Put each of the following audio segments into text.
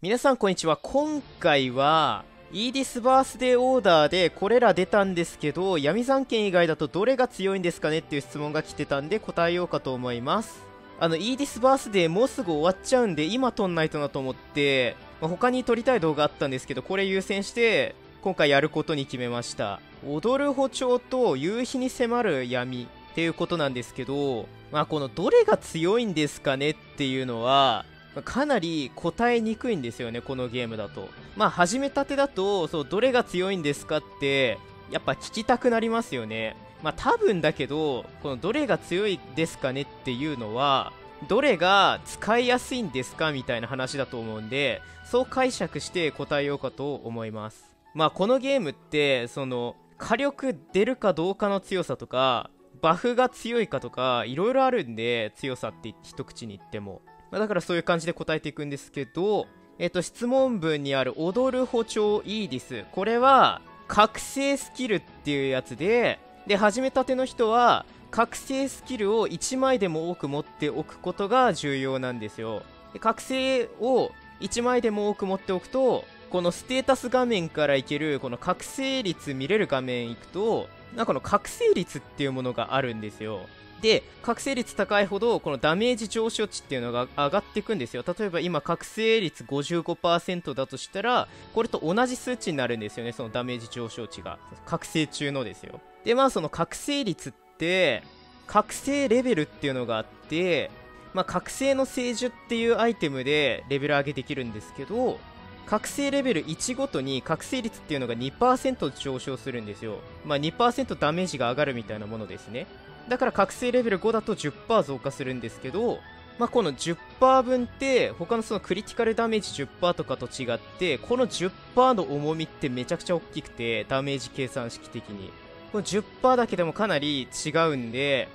皆さんこんにちは。今回はイーディスバースデーオーダーでこれら出たんですけど闇残剣以外だとどれが強いんですかね？っていう質問が来てたんで答えようかと思います。あのイーディスバースデーもうすぐ終わっちゃうんで今撮んないとなと思って、まあ、他に撮りたい動画あったんですけどこれ優先して今回やることに決めました。踊る歩調と夕日に迫る闇っていうことなんですけどまあこのどれが強いんですかね？っていうのはかなり答えにくいんですよね、このゲームだと。まあ、始めたてだと、そう、どれが強いんですかって、やっぱ聞きたくなりますよね。まあ、多分だけど、このどれが強いですかねっていうのは、どれが使いやすいんですかみたいな話だと思うんで、そう解釈して答えようかと思います。まあ、このゲームって、その、火力出るかどうかの強さとか、バフが強いかとか、いろいろあるんで、強さって一口に言っても。まあ、だからそういう感じで答えていくんですけど、えっ、と、質問文にある踊る歩調イーディス。これは、覚醒スキルっていうやつで、で、始めたての人は、覚醒スキルを1枚でも多く持っておくことが重要なんですよ。で覚醒を1枚でも多く持っておくと、このステータス画面からいける、この覚醒率見れる画面行くと、なんかこの覚醒率っていうものがあるんですよ。で覚醒率高いほどこのダメージ上昇値っていうのが上がっていくんですよ例えば今覚醒率55%だとしたらこれと同じ数値になるんですよねそのダメージ上昇値が覚醒中のですよでまあその覚醒率って覚醒レベルっていうのがあってまあ、覚醒の聖樹っていうアイテムでレベル上げできるんですけど覚醒レベル1ごとに覚醒率っていうのが2%上昇するんですよ。まあ、2%ダメージが上がるみたいなものですね。だから覚醒レベル5だと10%増加するんですけど、まあ、この10%分って他のそのクリティカルダメージ10%とかと違ってこの10%の重みってめちゃくちゃ大きくてダメージ計算式的に。この10%だけでもかなり違うんで、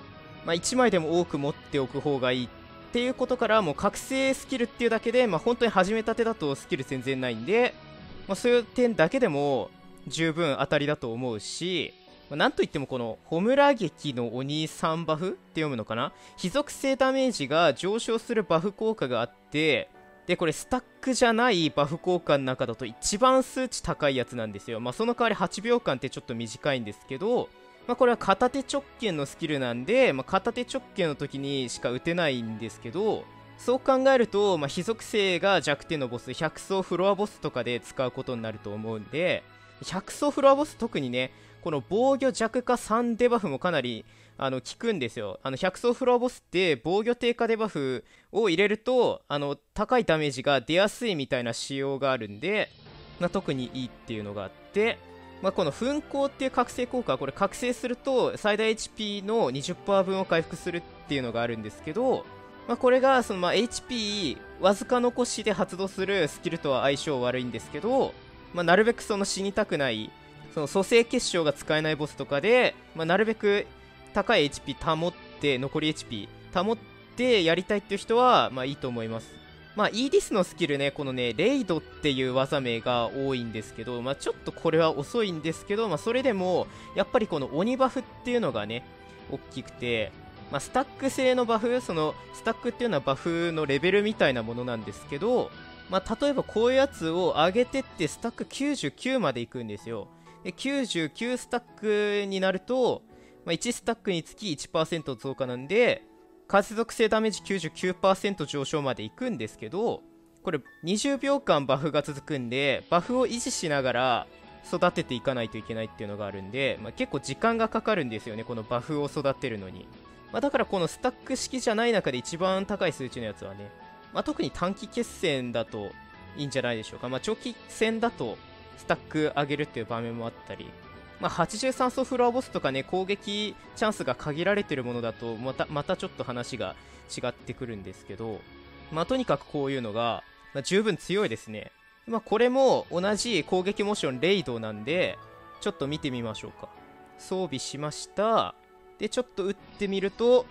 まあ、1枚でも多く持っておく方がいいっていうことからもう覚醒スキルっていうだけで、まあ、本当に始めたてだとスキル全然ないんで、まあ、そういう点だけでも十分当たりだと思うし、なんといってもこのホムラ劇のお兄さんバフって読むのかな？非属性ダメージが上昇するバフ効果があってでこれスタックじゃないバフ効果の中だと一番数値高いやつなんですよ。まあその代わり8秒間ってちょっと短いんですけどまあ、これは片手直剣のスキルなんで、まあ、片手直剣の時にしか打てないんですけどそう考えると、まあ、非属性が弱点のボス100層フロアボスとかで使うことになると思うんで100層フロアボス特にねこの防御弱化3デバフもかなりあの効くんですよ。あの100層フロアボスって防御低下デバフを入れるとあの高いダメージが出やすいみたいな仕様があるんで、まあ、特にいいっていうのがあって、まあ、この噴光っていう覚醒効果はこれ覚醒すると最大 HP の20%分を回復するっていうのがあるんですけど、まあ、これがそのま HP わずか残しで発動するスキルとは相性悪いんですけど、まあ、なるべくその死にたくないその蘇生結晶が使えないボスとかで、まあ、なるべく高い HP 保って残り HP 保ってやりたいっていう人は、まあ、いいと思いますまあ、イーディスのスキルね、このね、レイドっていう技名が多いんですけど、まあ、ちょっとこれは遅いんですけど、まあ、それでも、やっぱりこの鬼バフっていうのがね、大きくて、まあ、スタック製のバフ、その、スタックっていうのはバフのレベルみたいなものなんですけど、まあ、例えばこういうやつを上げてってスタック99までいくんですよ。99スタックになると、まあ、1スタックにつき1%増加なんで風属性ダメージ99%上昇までいくんですけどこれ20秒間バフが続くんでバフを維持しながら育てていかないといけないっていうのがあるんで、まあ、結構時間がかかるんですよねこのバフを育てるのに、まあ、だからこのスタック式じゃない中で一番高い数値のやつはね、まあ、特に短期決戦だといいんじゃないでしょうか、ま、長期戦だとスタック上げるっていう場面もあったり、まあ、83層フロアボスとかね攻撃チャンスが限られてるものだとまたまたちょっと話が違ってくるんですけど、まあ、とにかくこういうのが、まあ、十分強いですね、まあ、これも同じ攻撃モーションレイドなんでちょっと見てみましょうか。装備しました。でちょっと撃ってみると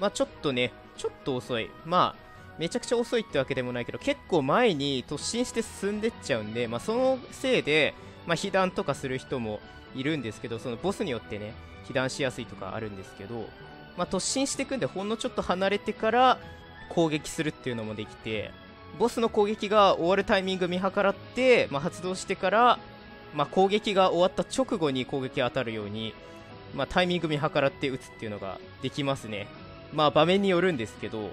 まあちょっとねちょっと遅い。まあめちゃくちゃ遅いってわけでもないけど結構前に突進して進んでっちゃうんで、まあ、そのせいで、まあ、被弾とかする人もいるんですけどそのボスによってね被弾しやすいとかあるんですけど、まあ、突進していくんでほんのちょっと離れてから攻撃するっていうのもできて、ボスの攻撃が終わるタイミング見計らって、まあ、発動してから、まあ、攻撃が終わった直後に攻撃当たるように、まあ、タイミング見計らって撃つっていうのができますね。まあ場面によるんですけど、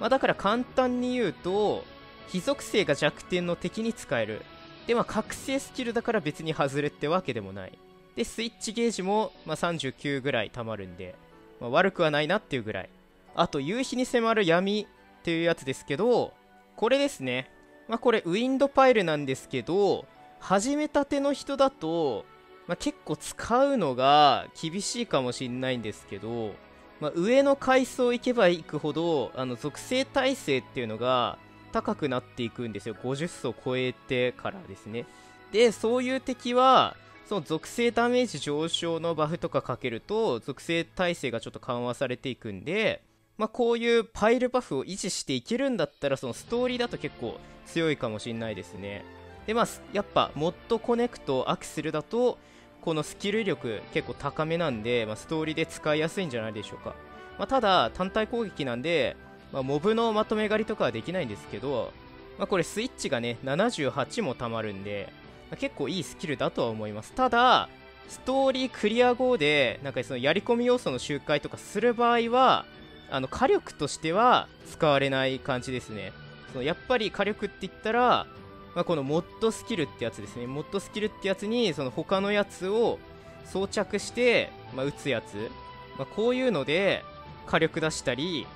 まあ、だから簡単に言うと非属性が弱点の敵に使える。でまあ覚醒スキルだから別に外れってわけでもない。でスイッチゲージも、まあ、39ぐらい溜まるんで、まあ、悪くはないなっていうぐらい。あと夕日に迫る闇っていうやつですけどこれですね。まあこれウィンドパイルなんですけど始めたての人だと、まあ、結構使うのが厳しいかもしんないんですけど、まあ、上の階層行けば行くほどあの属性耐性っていうのが高くなっていくんですよ。50層超えてからですね。でそういう敵はその属性ダメージ上昇のバフとかかけると属性耐性がちょっと緩和されていくんでまあ、こういうパイルバフを維持していけるんだったらそのストーリーだと結構強いかもしんないですね。でまあやっぱモッドコネクトアクセルだとこのスキル力結構高めなんで、まあ、ストーリーで使いやすいんじゃないでしょうか、まあ、ただ単体攻撃なんで、まあ、モブのまとめ狩りとかはできないんですけど、まあ、これスイッチがね78もたまるんで、まあ、結構いいスキルだとは思います。ただストーリークリア後でなんかそのやり込み要素の周回とかする場合はあの火力としては使われない感じですね。そのやっぱり火力って言ったらまあ、このモッドスキルってやつですね。モッドスキルってやつにその他のやつを装着して、まあ、撃つやつ、まあ、こういうので火力出したり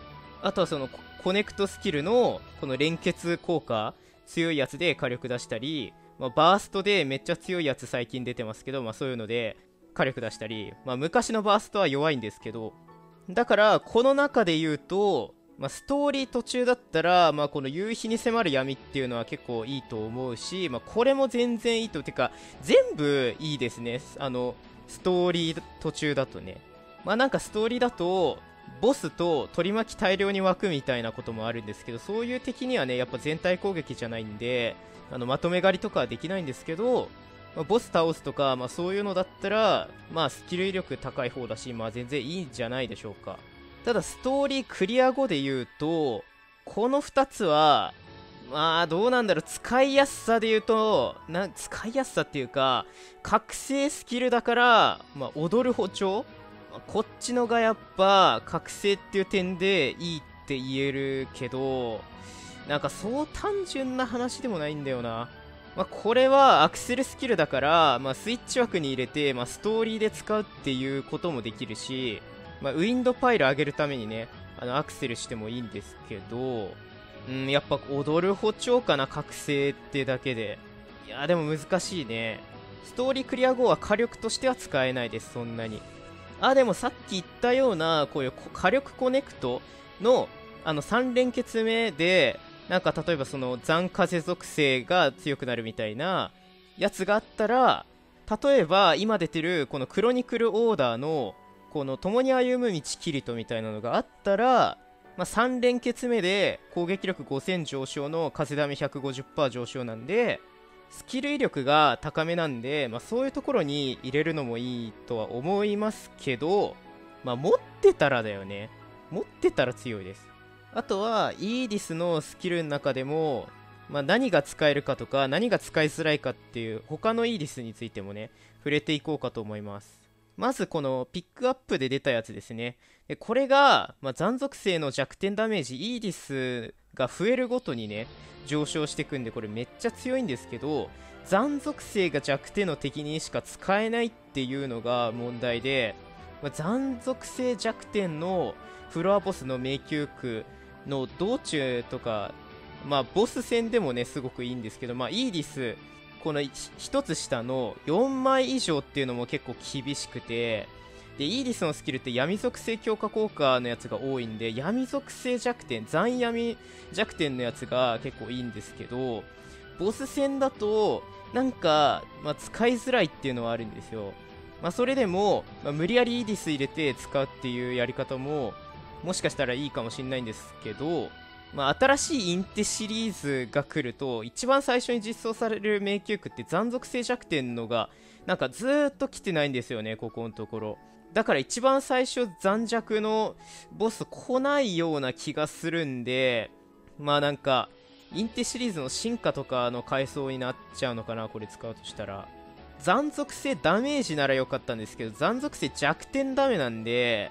あとはそのコネクトスキルのこの連結効果強いやつで火力出したり、まあ、バーストでめっちゃ強いやつ最近出てますけど、まあ、そういうので火力出したり、まあ、昔のバーストは弱いんですけど。だからこの中で言うとまあ、ストーリー途中だったら、まあ、この夕日に迫る闇っていうのは結構いいと思うし、まあ、これも全然いいと、てか、全部いいですね。あの、ストーリー途中だとね。まあなんかストーリーだと、ボスと取り巻き大量に湧くみたいなこともあるんですけど、そういう敵にはね、やっぱ全体攻撃じゃないんで、あの、まとめ狩りとかはできないんですけど、まあ、ボス倒すとか、まあそういうのだったら、まあスキル威力高い方だし、まあ全然いいんじゃないでしょうか。ただストーリークリア後で言うとこの2つはまあどうなんだろう使いやすさで言うとな使いやすさっていうか覚醒スキルだから、まあ、踊る歩調こっちのがやっぱ覚醒っていう点でいいって言えるけどなんかそう単純な話でもないんだよな、まあ、これはアクセルスキルだから、まあ、スイッチ枠に入れて、まあ、ストーリーで使うっていうこともできるしまあ、ウィンドパイル上げるためにね、あの、アクセルしてもいいんですけど、うん、やっぱ踊る歩調かな、覚醒ってだけで。いや、でも難しいね。ストーリークリア後は火力としては使えないです、そんなに。あ、でもさっき言ったような、こういう火力コネクトの、あの、3連結目で、なんか例えばその残風属性が強くなるみたいなやつがあったら、例えば今出てるこのクロニクルオーダーのこの共に歩む道キリトみたいなのがあったら、まあ、3連結目で攻撃力5000上昇の風ダメ150%上昇なんでスキル威力が高めなんで、まあ、そういうところに入れるのもいいとは思いますけど、まあ、持ってたらだよね。持ってたら強いです。あとはイーディスのスキルの中でも、まあ、何が使えるかとか何が使いづらいかっていう他のイーディスについてもね触れていこうかと思います。まずこのピックアップで出たやつですね。でこれが、まあ、残属性の弱点ダメージ、イーディスが増えるごとにね、上昇していくんで、これめっちゃ強いんですけど、残属性が弱点の敵にしか使えないっていうのが問題で、まあ、残属性弱点のフロアボスの迷宮区の道中とか、まあ、ボス戦でもね、すごくいいんですけど、まあ、イーディス、この1つ下の4枚以上っていうのも結構厳しくてでイーディスのスキルって闇属性強化効果のやつが多いんで闇属性弱点残闇弱点のやつが結構いいんですけどボス戦だとなんか、まあ、使いづらいっていうのはあるんですよ、まあ、それでも、まあ、無理やりイーディス入れて使うっていうやり方ももしかしたらいいかもしれないんですけどまあ、新しいインテシリーズが来ると一番最初に実装される迷宮区って残属性弱点のがなんかずっと来てないんですよねここのところ。だから一番最初残弱のボス来ないような気がするんでまあなんかインテシリーズの進化とかの階層になっちゃうのかなこれ使うとしたら。残属性ダメージなら良かったんですけど残属性弱点ダメなんで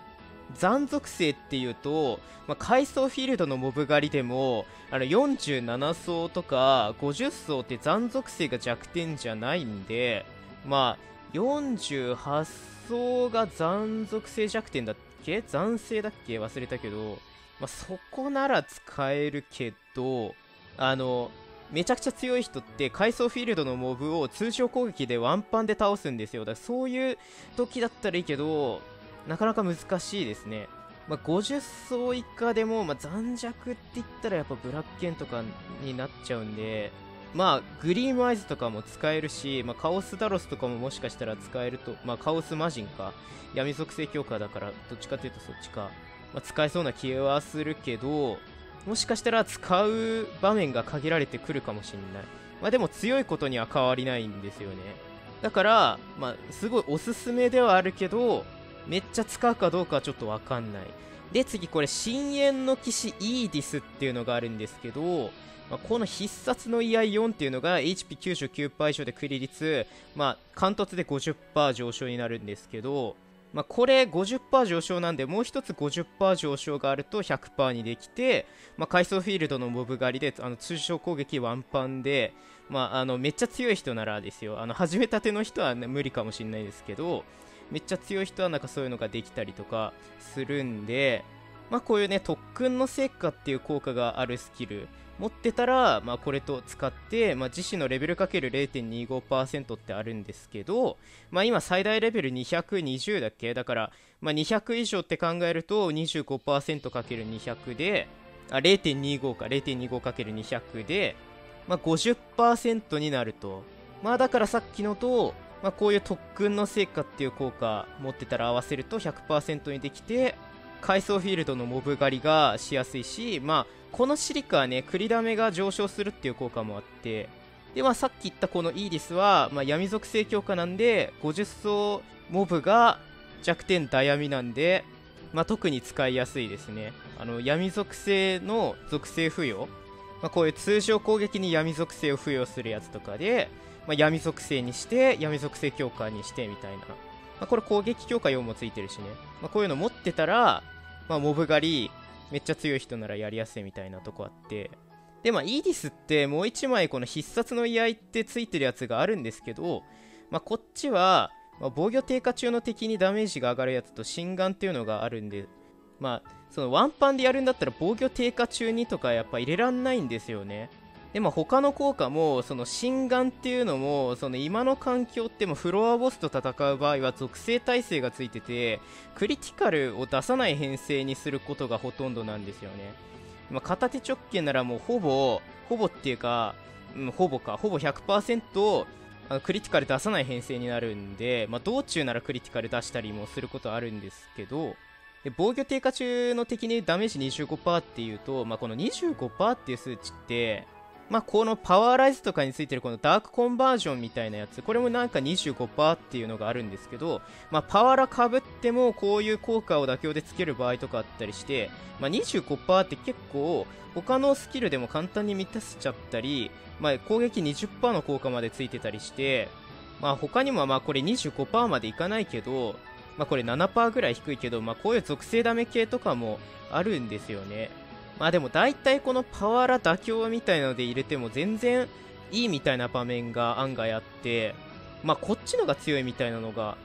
残属性っていうと、まあ、階層フィールドのモブ狩りでもあの47層とか50層って残属性が弱点じゃないんでまあ48層が残属性弱点だっけ？残性だっけ？忘れたけど、まあ、そこなら使えるけどあのめちゃくちゃ強い人って階層フィールドのモブを通常攻撃でワンパンで倒すんですよ。だからそういう時だったらいいけどなかなか難しいですね、まあ、50層以下でも、まあ、残弱って言ったらやっぱブラッケンとかになっちゃうんでまあグリームアイズとかも使えるし、まあ、カオスダロスとかももしかしたら使えると、まあ、カオス魔人か闇属性強化だからどっちかというとそっちか、まあ、使えそうな気はするけどもしかしたら使う場面が限られてくるかもしれない。まあでも強いことには変わりないんですよね。だから、まあすごいおすすめではあるけど、めっちゃ使うかどうかはちょっとわかんない。で、次これ、深淵の騎士イーディスっていうのがあるんですけど、まあ、この必殺の居合4っていうのが HP99% 以上でクリ率、まあ、貫突で50%上昇になるんですけど、まあ、これ50%上昇なんでもう一つ50%上昇があると100%にできて、まあ、階層フィールドのモブ狩りであの通常攻撃ワンパンで、まあ、あのめっちゃ強い人ならですよあの始めたての人は、ね、無理かもしれないですけどめっちゃ強い人はなんかそういうのができたりとかするんで、まあ、こういうね特訓の成果っていう効果があるスキル持ってたら、まあ、これと使って、まあ、自身のレベルかける0.25%ってあるんですけど、まあ、今最大レベル220だっけ？だから、まあ、200以上って考えると25%かける200であ0.25か0.25かける200で、まあ、50%になると。まあだからさっきのと、まあ、こういう特訓の成果っていう効果持ってたら合わせると100%にできて階層フィールドのモブ狩りがしやすいしまあこのシリカはね、クリダメが上昇するっていう効果もあって、で、まあ、さっき言ったこのイーディスは、まあ、闇属性強化なんで、50層モブが弱点ダ闇なんで、まあ、特に使いやすいですね。あの、闇属性の属性付与、まあ、こういう通常攻撃に闇属性を付与するやつとかで、まあ、闇属性にして、闇属性強化にしてみたいな。まあ、これ攻撃強化4もついてるしね。まあ、こういうの持ってたら、まあ、モブ狩り、めっちゃ強い人ならやりやすいみたいなとこあってでまあイーディスってもう1枚この必殺の居合ってついてるやつがあるんですけど、まあ、こっちは、まあ、防御低下中の敵にダメージが上がるやつと心眼っていうのがあるんでまあそのワンパンでやるんだったら防御低下中にとかやっぱ入れらんないんですよねでも他の効果もその心眼っていうのもその今の環境ってもフロアボスと戦う場合は属性耐性がついててクリティカルを出さない編成にすることがほとんどなんですよね、まあ、片手直径ならもうほぼほぼっていうか、うん、ほぼかほぼ100%あのクリティカル出さない編成になるんで、まあ、道中ならクリティカル出したりもすることあるんですけどで防御低下中の敵にダメージ25%っていうと、まあ、この25%っていう数値ってまあ、このパワーライズとかについてるこのダークコンバージョンみたいなやつ、これもなんか25%っていうのがあるんですけど、まあ、パワーラかぶってもこういう効果を妥協でつける場合とかあったりして、まあ、25%って結構他のスキルでも簡単に満たせちゃったり、まあ、攻撃20%の効果までついてたりして、まあ、他にもまあこれ25%までいかないけど、まあ、これ7%ぐらい低いけど、まあ、こういう属性ダメ系とかもあるんですよね。まあでも大体このパワーラ妥協みたいなので入れても全然いいみたいな場面が案外あって、まあこっちのが強いみたいなのが、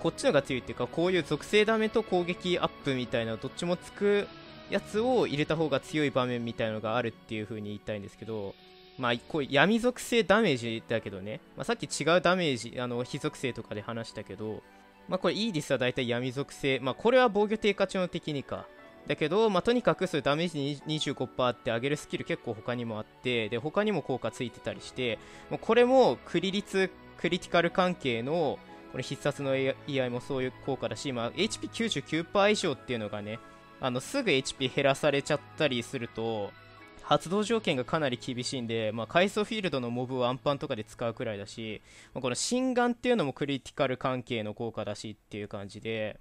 こっちのが強いっていうか、こういう属性ダメと攻撃アップみたいなどっちもつくやつを入れた方が強い場面みたいなのがあるっていう風に言いたいんですけど、まあ、こう闇属性ダメージだけどね、まあ、さっき違うダメージ、あの、非属性とかで話したけど、まあ、これイーディスは大体闇属性、まあ、これは防御低下中の敵にか。だけど、まあ、とにかくそういうダメージ25%って上げるスキル結構他にもあってで他にも効果ついてたりしてもうこれもクリ率クリティカル関係のこれ必殺の居合もそういう効果だし、まあ、HP99% 以上っていうのがねあのすぐ HP 減らされちゃったりすると発動条件がかなり厳しいんで、まあ、階層フィールドのモブをアンパンとかで使うくらいだし、まあ、この心眼っていうのもクリティカル関係の効果だしっていう感じで。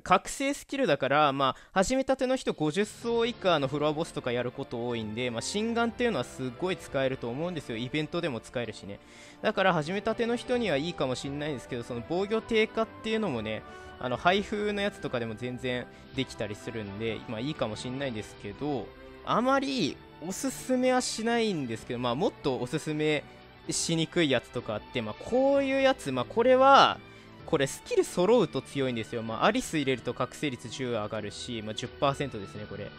覚醒スキルだから、まあ、始めたての人50層以下のフロアボスとかやること多いんで、まあ、心眼っていうのはすごい使えると思うんですよ。イベントでも使えるしね。だから始めたての人にはいいかもしんないんですけど、その防御低下っていうのもね、あの配布のやつとかでも全然できたりするんで、まあいいかもしんないんですけど、あまりおすすめはしないんですけど、まあもっとおすすめしにくいやつとかあって、まあこういうやつ、まあこれは、これスキル揃うと強いんですよ。まあ、アリス入れると覚醒率10上がるし、まあ、10%ですね、これ。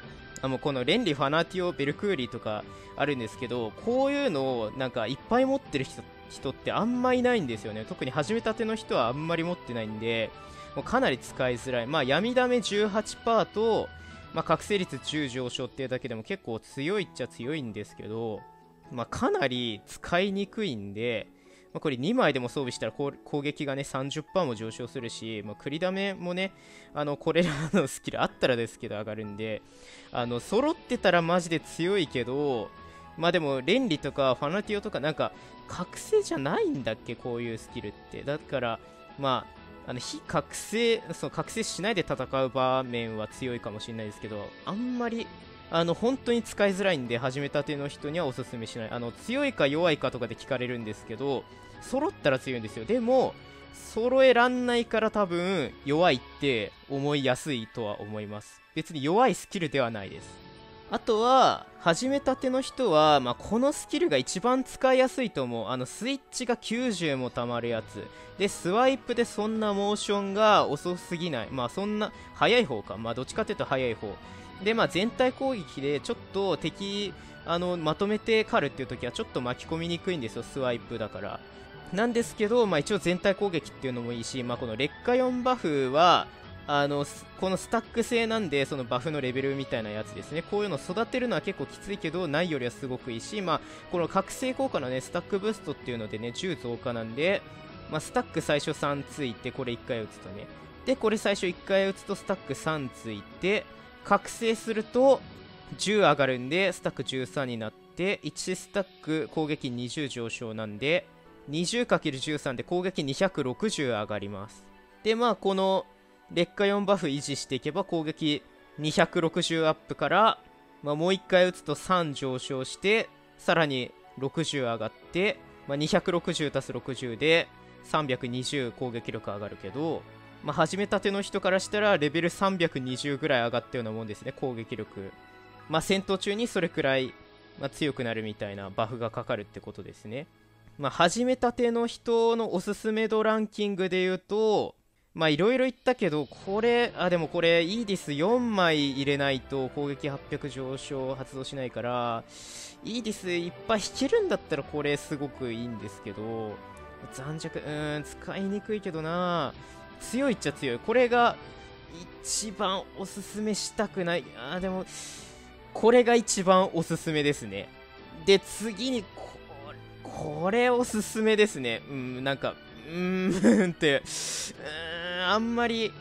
あのこのレンリ、ファナティオ、ベルクーリとかあるんですけど、こういうのをなんかいっぱい持ってる人人ってあんまいないんですよね。特に始めたての人はあんまり持ってないんで、もうかなり使いづらい。まあ、闇ダメ18%と、まあ、覚醒率10上昇っていうだけでも結構強いっちゃ強いんですけど、まあ、かなり使いにくいんで、まあ、これ2枚でも装備したら攻撃がね30%も上昇するし、まあ、繰りだめもねあのこれらのスキルあったらですけど上がるんであの揃ってたらマジで強いけどまあでもレンリとかファナティオとかなんか覚醒じゃないんだっけこういうスキルって。だからまああの非覚醒その覚醒しないで戦う場面は強いかもしれないですけどあんまりあの本当に使いづらいんで始めたての人にはおすすめしない。あの強いか弱いかとかで聞かれるんですけど揃ったら強いんですよ。でも揃えらんないから多分弱いって思いやすいとは思います。別に弱いスキルではないです。あとは始めたての人は、まあ、このスキルが一番使いやすいと思う。あのスイッチが90もたまるやつ。でスワイプでそんなモーションが遅すぎない。まあそんな速い方か。まあどっちかっていうと速い方。でまあ全体攻撃でちょっと敵あのまとめて狩るっていう時はちょっと巻き込みにくいんですよスワイプだから。なんですけど、まあ、一応全体攻撃っていうのもいいし、まあ、この劣化4バフはあのこのスタック制なんでそのバフのレベルみたいなやつですね。こういうの育てるのは結構きついけどないよりはすごくいいし、まあ、この覚醒効果のねスタックブーストっていうのでね10増加なんで、まあ、スタック最初3ついてこれ1回打つとね。でこれ最初1回打つとスタック3ついて覚醒すると10上がるんでスタック13になって1スタック攻撃20上昇なんで 20×13 で攻撃260上がります。でまあこの劣化4バフ維持していけば攻撃260アップから、まあ、もう1回打つと3上昇してさらに60上がって、まあ、260足す60で320攻撃力上がるけど、まあ、始めたての人からしたらレベル320ぐらい上がったようなもんですね攻撃力。まあ戦闘中にそれくらい、まあ、強くなるみたいなバフがかかるってことですね。まあ、始めたての人のおすすめ度ランキングで言うと、まあいろいろ言ったけど、これ、あ、でもこれ、イーディス4枚入れないと攻撃800上昇発動しないから、イーディスいっぱい引けるんだったらこれすごくいいんですけど、残弱、うーん、使いにくいけどな。強いっちゃ強い。これが一番おすすめしたくない。あ、でも、これが一番おすすめですね。で、次にこれおすすめですね。うん、なんか、うーんって、うーん、あんまり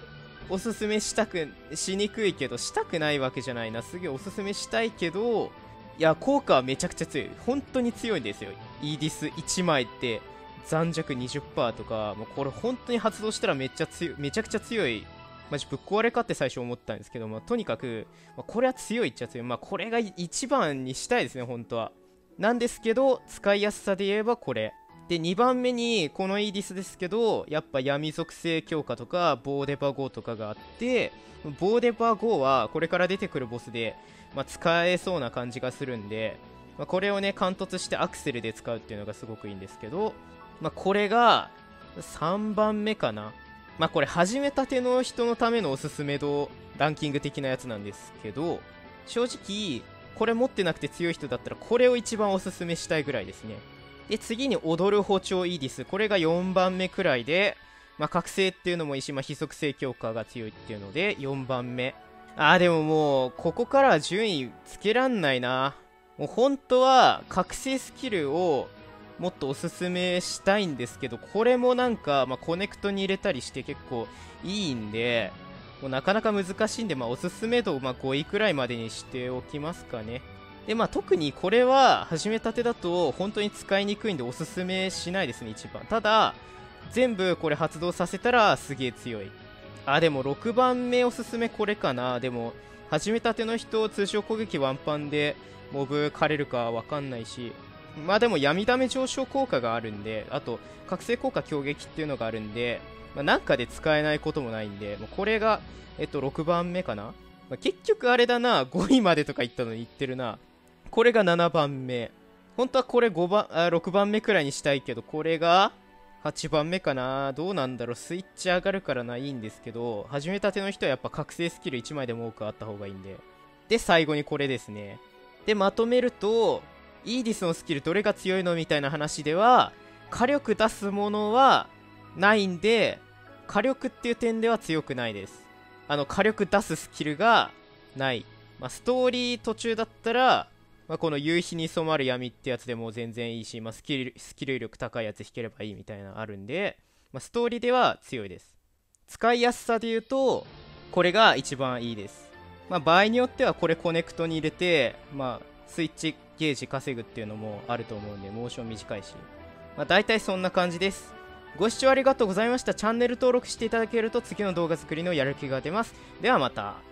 おすすめしたく、しにくいけど、したくないわけじゃないな。すげえおすすめしたいけど、いや、効果はめちゃくちゃ強い。本当に強いんですよ。イーディス1枚って残弱20%とか、もうこれ本当に発動したらめっちゃ強い、めちゃくちゃ強い。マジぶっ壊れかって最初思ったんですけども、とにかく、まあ、これは強いっちゃ強い。まあ、これが一番にしたいですね、本当は。なんですけど、使いやすさで言えばこれ。で、2番目に、このイーディスですけど、やっぱ闇属性強化とか、ボーデバゴーとかがあって、ボーデバゴーはこれから出てくるボスで、まあ、使えそうな感じがするんで、まあ、これをね、貫突してアクセルで使うっていうのがすごくいいんですけど、まあ、これが3番目かな。まあ、これ始めたての人のためのおすすめ度ランキング的なやつなんですけど、正直、これ持ってなくて強い人だったらこれを一番おすすめしたいぐらいですね。で次に踊る歩調イーディス。これが4番目くらいでまあ、覚醒っていうのもいいし、まあ、非属性強化が強いっていうので4番目。あーでももうここからは順位つけらんないな。もう本当は覚醒スキルをもっとおすすめしたいんですけどこれもなんか、まあ、コネクトに入れたりして結構いいんでもうなかなか難しいんで、まあ、おすすめ度、まあ、5位くらいまでにしておきますかね。で、まあ、特にこれは始めたてだと本当に使いにくいんでおすすめしないですね、一番。ただ、全部これ発動させたらすげえ強い。あでも6番目おすすめこれかなでも始めたての人通常攻撃ワンパンでモブ枯れるかわかんないしまあでも闇ダメ上昇効果があるんであと覚醒効果強撃っていうのがあるんで、まあ、なんかで使えないこともないんでもうこれがえっと6番目かな、まあ、結局あれだな5位までとか言ったのに言ってるな。これが7番目。本当はこれ5番あ6番目くらいにしたいけどこれが8番目かな。どうなんだろう。スイッチ上がるからないいんですけど始めたての人はやっぱ覚醒スキル1枚でも多くあった方がいいんで。で最後にこれですね。でまとめるとイーディスのスキルどれが強いのみたいな話では火力出すものはないんで火力っていう点では強くないです。あの火力出すスキルがない、まあ、ストーリー途中だったらまあ、この夕日に染まる闇ってやつでも全然いいし、まあ、スキルスキル力高いやつ引ければいいみたいなのあるんで、まあ、ストーリーでは強いです。使いやすさで言うとこれが一番いいです、まあ、場合によってはこれコネクトに入れて、まあ、スイッチゲージ稼ぐっていうのもあると思うんでモーション短いし、まあ、大体そんな感じです。ご視聴ありがとうございました。チャンネル登録していただけると次の動画作りのやる気が出ます。ではまた。